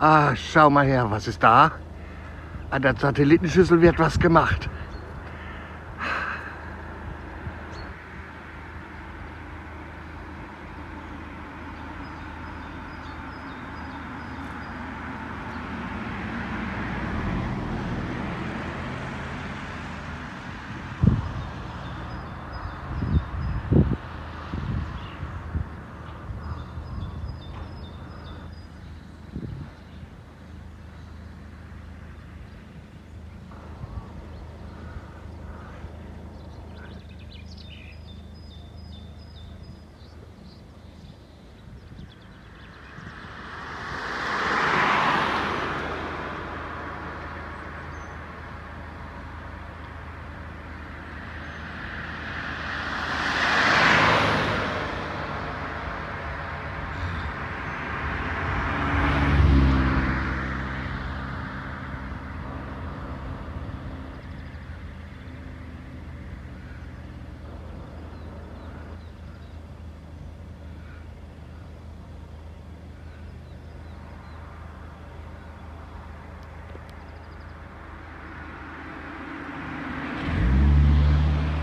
Ah, schau mal her, was ist da? An der Satellitenschüssel wird was gemacht.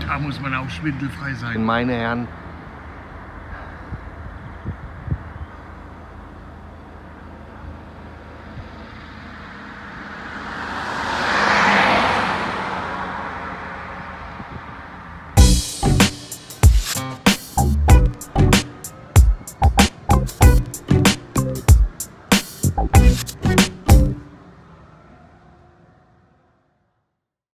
Da muss man auch schwindelfrei sein. Meine Herren,